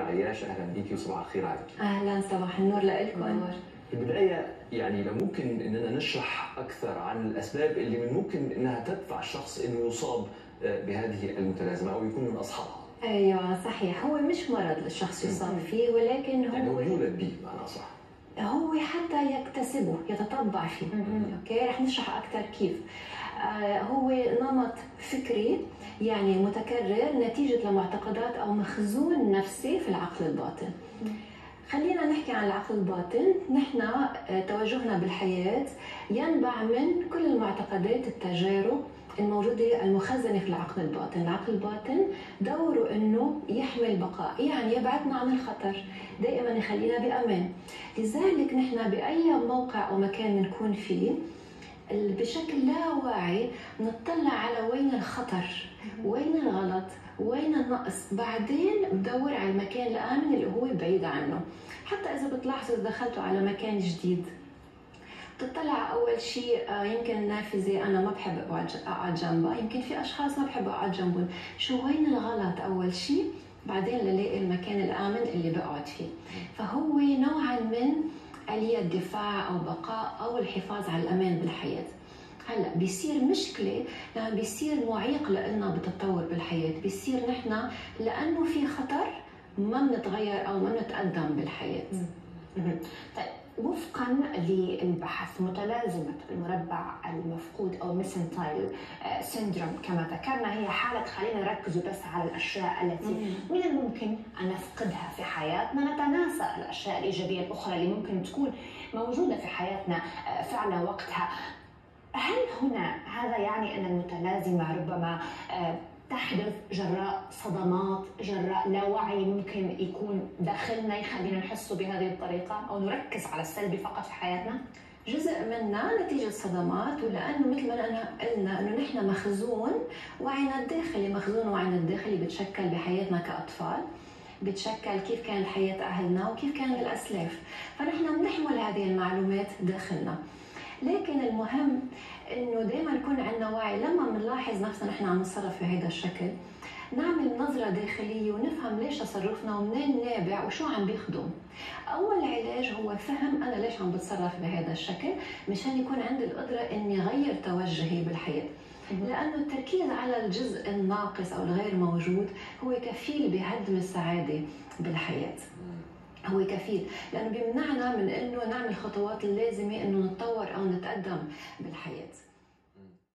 عياش. أهلا بيكي وصباح الخير عليك. أهلا صباح النور لكم في البداية يعني لو ممكن إننا نشرح أكثر عن الأسباب اللي من ممكن إنها تدفع الشخص إنه يصاب بهذه المتلازمة أو يكون من اصحابها أيوه صحيح. هو مش مرض الشخص يصاب فيه ولكن يعني هو هو يولد به بمعنى صح هو حتى يكتسبه يتطبع فيه. أوكي؟ رح نشرح أكثر كيف. آه هو نمط فكري يعني متكرر نتيجة لمعتقدات أو مخزون نفسي في العقل الباطن. خلينا نحكي عن العقل الباطن. نحن آه، توجهنا بالحياة ينبع من كل المعتقدات التجارب الموجودة المخزنة في العقل الباطن. العقل الباطن دوره أنه يحمي البقاء يعني يبعدنا عن الخطر دائما يخلينا بأمان. لذلك نحن بأي موقع أو مكان نكون فيه بشكل لا واعي نطلع على وين الخطر وين الغلط وين النقص. بعدين بدور على المكان الآمن اللي هو بعيد عنه. حتى إذا بتلاحظوا دخلتوا على مكان جديد. تطلع أول شيء آه، يمكن النافذه أنا ما بحب أقعد أقعد جنبها. يمكن في أشخاص ما بحب أقعد جنبهم. شو وين الغلط؟ أول شيء بعدين للاقي المكان الآمن اللي بقعد فيه. فهو نوعا من آلية دفاع أو بقاء أو الحفاظ على الأمان بالحياة. هلا بيصير مشكلة لما بيصير معيق لنا بالتطور بالحياة. بيصير نحن لأنه في خطر ما بنتغير أو ما بنتقدم بالحياة. طيب وفقا للبحث متلازمة المربع المفقود أو missing tile syndrome كما ذكرنا. هي حالة خلينا نركز بس على الأشياء التي من الممكن أن نفقدها في حياتنا. نتناسى الأشياء الإيجابية الأخرى اللي ممكن تكون موجودة في حياتنا آه، فعلا وقتها. هل هنا هذا يعني أن المتلازمة ربما آه، تحدث جراء صدمات جراء لا وعي ممكن يكون داخلنا يخلينا نحس بهذه الطريقة أو نركز على السلبي فقط في حياتنا؟ جزء منها نتيجة صدمات ولأنه مثل ما أنا قلنا أنه نحن مخزون وعينا الداخلي مخزون وعينا الداخلي بتشكل بحياتنا كأطفال بتشكل كيف كانت حياة أهلنا وكيف كان الأسلاف. فنحن بنحمل هذه المعلومات داخلنا. لكن المهم إنه دائما يكون عندنا وعي. لما بنلاحظ نفسنا نحن عم نتصرف بهذا الشكل نعمل نظرة داخلية ونفهم ليش تصرفنا ومنين نابع وشو عم بيخدم. أول علاج هو فهم أنا ليش عم بتصرف بهذا الشكل مشان يكون عندي القدرة إني غير توجهي بالحياة. لأنه التركيز على الجزء الناقص أو الغير موجود هو كفيل بهدم السعادة بالحياة. هو كفيل. لأنه بيمنعنا من إنه نعمل الخطوات اللازمه إنه نتطور أو نتقدم بالحياة.